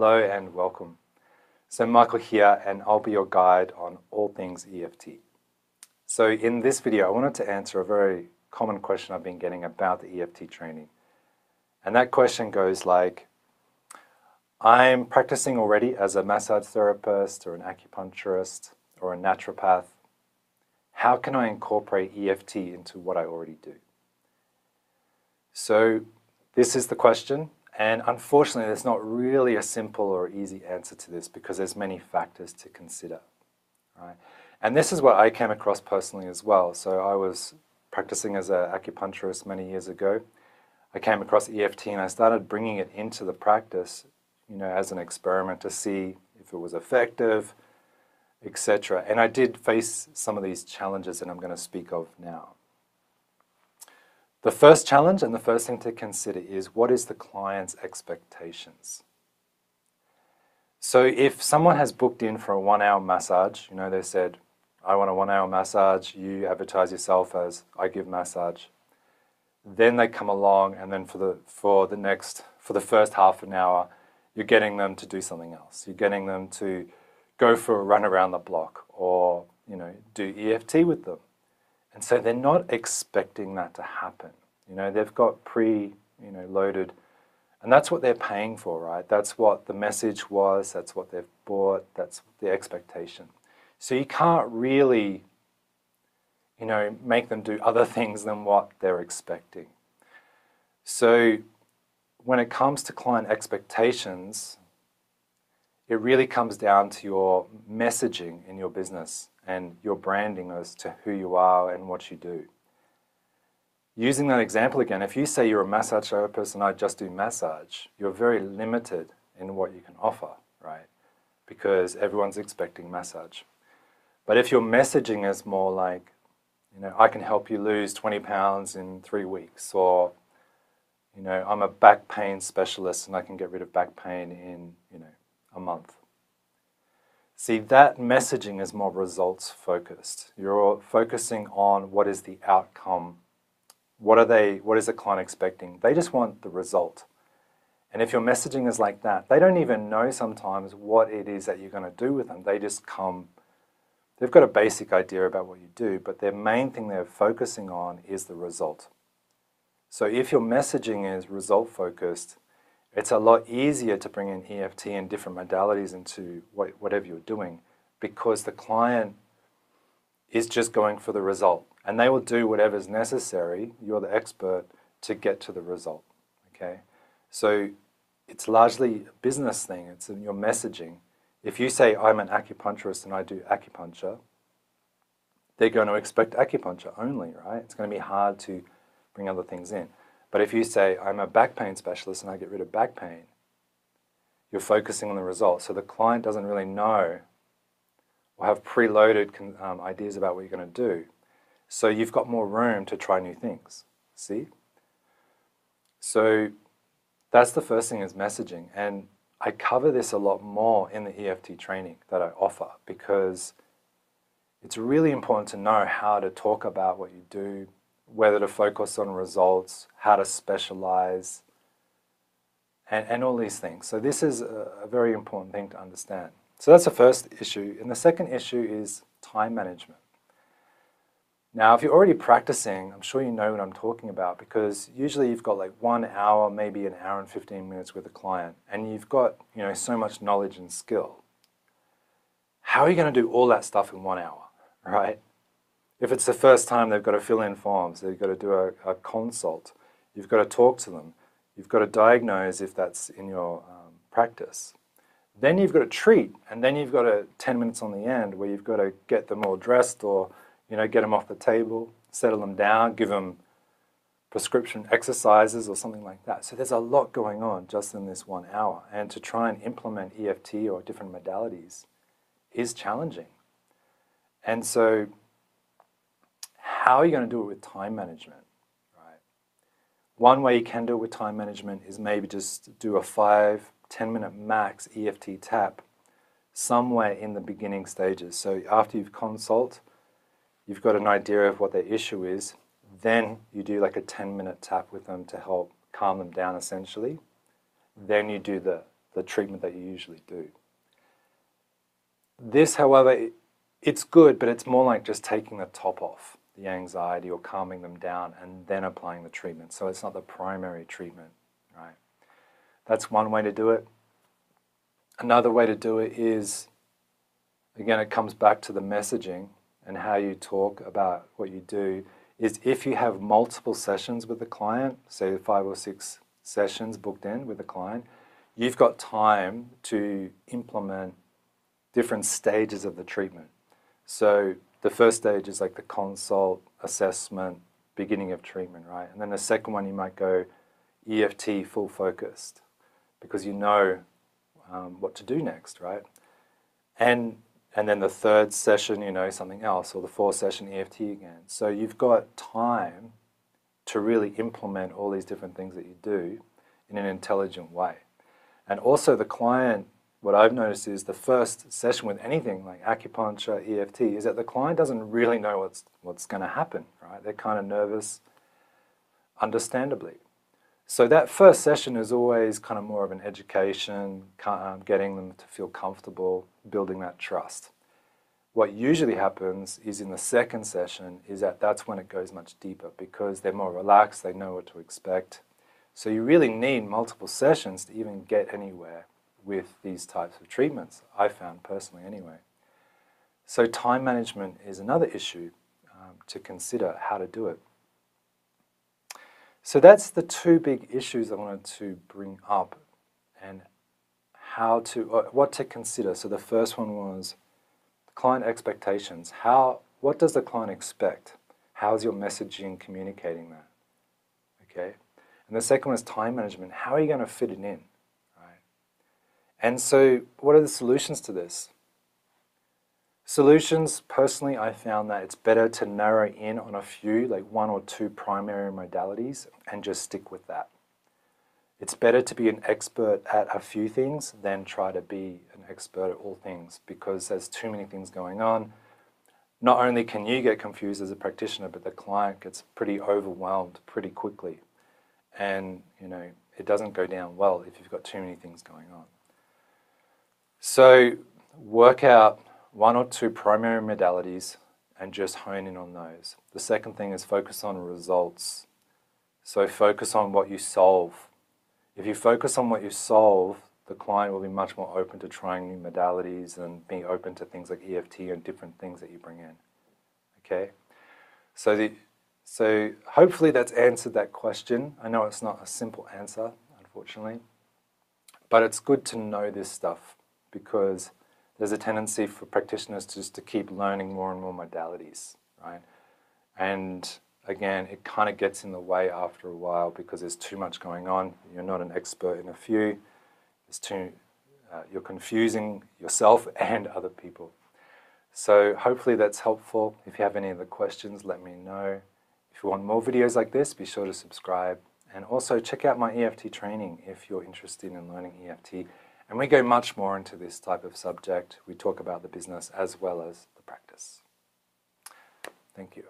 Hello and welcome. So Michael here and I'll be your guide on all things EFT. So in this video I wanted to answer a very common question I've been getting about the EFT training. And that question goes like, I'm practicing already as a massage therapist or an acupuncturist or a naturopath. How can I incorporate EFT into what I already do? So this is the question and unfortunately, there's not really a simple or easy answer to this because there's many factors to consider. Right? And this is what I came across personally as well. So I was practicing as an acupuncturist many years ago. I came across EFT and I started bringing it into the practice, you know, as an experiment to see if it was effective, etc. And I did face some of these challenges that I'm going to speak of now. The first challenge and the first thing to consider is what is the client's expectations? So if someone has booked in for a one hour massage, you know, they said, I want a one hour massage, you advertise yourself as I give massage. Then they come along and then for the, for the next, for the first half an hour, you're getting them to do something else. You're getting them to go for a run around the block or, you know, do EFT with them. And so they're not expecting that to happen. You know, they've got pre, you know, loaded, and that's what they're paying for, right? That's what the message was, that's what they've bought, that's the expectation. So you can't really, you know, make them do other things than what they're expecting. So when it comes to client expectations, it really comes down to your messaging in your business and your branding as to who you are and what you do. Using that example again, if you say you're a massage therapist and I just do massage, you're very limited in what you can offer, right? Because everyone's expecting massage. But if your messaging is more like, you know, I can help you lose 20 pounds in three weeks, or, you know, I'm a back pain specialist and I can get rid of back pain in, you know, a month. See, that messaging is more results focused. You're focusing on what is the outcome. What are they, what is the client expecting? They just want the result. And if your messaging is like that, they don't even know sometimes what it is that you're going to do with them. They just come, they've got a basic idea about what you do, but their main thing they're focusing on is the result. So if your messaging is result focused, it's a lot easier to bring in EFT and different modalities into whatever you're doing because the client is just going for the result and they will do whatever's necessary, you're the expert, to get to the result, okay? So it's largely a business thing, it's in your messaging. If you say, I'm an acupuncturist and I do acupuncture, they're going to expect acupuncture only, right? It's going to be hard to bring other things in. But if you say, I'm a back pain specialist and I get rid of back pain, you're focusing on the result. So the client doesn't really know or have preloaded um, ideas about what you're going to do. So you've got more room to try new things. See? So that's the first thing is messaging. And I cover this a lot more in the EFT training that I offer because it's really important to know how to talk about what you do, whether to focus on results, how to specialize, and, and all these things. So this is a, a very important thing to understand. So that's the first issue. And the second issue is time management. Now, if you're already practicing, I'm sure you know what I'm talking about because usually you've got like one hour, maybe an hour and 15 minutes with a client, and you've got you know so much knowledge and skill. How are you going to do all that stuff in one hour, right? If it's the first time they've got to fill in forms, they've got to do a, a consult, you've got to talk to them, you've got to diagnose if that's in your um, practice. Then you've got to treat, and then you've got a 10 minutes on the end where you've got to get them all dressed or you know, get them off the table, settle them down, give them prescription exercises or something like that. So there's a lot going on just in this one hour. And to try and implement EFT or different modalities is challenging. And so how are you going to do it with time management? Right. One way you can do it with time management is maybe just do a five, 10 minute max EFT tap somewhere in the beginning stages. So after you've consult, you've got an idea of what their issue is, then you do like a 10 minute tap with them to help calm them down essentially. Then you do the, the treatment that you usually do. This, however, it's good, but it's more like just taking the top off the anxiety or calming them down and then applying the treatment. So it's not the primary treatment, right? That's one way to do it. Another way to do it is, again, it comes back to the messaging and how you talk about what you do. Is if you have multiple sessions with the client, say five or six sessions booked in with the client, you've got time to implement different stages of the treatment. So the first stage is like the consult, assessment, beginning of treatment, right? And then the second one, you might go EFT full focused because you know um, what to do next, right? And and then the third session, you know, something else, or the fourth session EFT again. So you've got time to really implement all these different things that you do in an intelligent way. And also the client what I've noticed is the first session with anything like acupuncture, EFT, is that the client doesn't really know what's, what's going to happen, right? They're kind of nervous, understandably. So that first session is always kind of more of an education, um, getting them to feel comfortable, building that trust. What usually happens is in the second session is that that's when it goes much deeper because they're more relaxed, they know what to expect. So you really need multiple sessions to even get anywhere with these types of treatments, I found personally anyway. So time management is another issue um, to consider how to do it. So that's the two big issues I wanted to bring up and how to, uh, what to consider. So the first one was client expectations. How, what does the client expect? How's your messaging communicating that? Okay. And the second one is time management. How are you going to fit it in? And so, what are the solutions to this? Solutions, personally, I found that it's better to narrow in on a few, like one or two primary modalities, and just stick with that. It's better to be an expert at a few things than try to be an expert at all things because there's too many things going on. Not only can you get confused as a practitioner, but the client gets pretty overwhelmed pretty quickly. And, you know, it doesn't go down well if you've got too many things going on. So work out one or two primary modalities and just hone in on those. The second thing is focus on results. So focus on what you solve. If you focus on what you solve, the client will be much more open to trying new modalities and being open to things like EFT and different things that you bring in. Okay? So the so hopefully that's answered that question. I know it's not a simple answer, unfortunately, but it's good to know this stuff because there's a tendency for practitioners just to keep learning more and more modalities, right? And again, it kind of gets in the way after a while because there's too much going on. You're not an expert in a few. There's too, uh, you're confusing yourself and other people. So hopefully that's helpful. If you have any other questions, let me know. If you want more videos like this, be sure to subscribe. And also check out my EFT training if you're interested in learning EFT. And we go much more into this type of subject. We talk about the business as well as the practice. Thank you.